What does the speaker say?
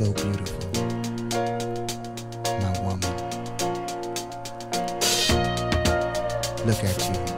so beautiful. My woman. Look at you.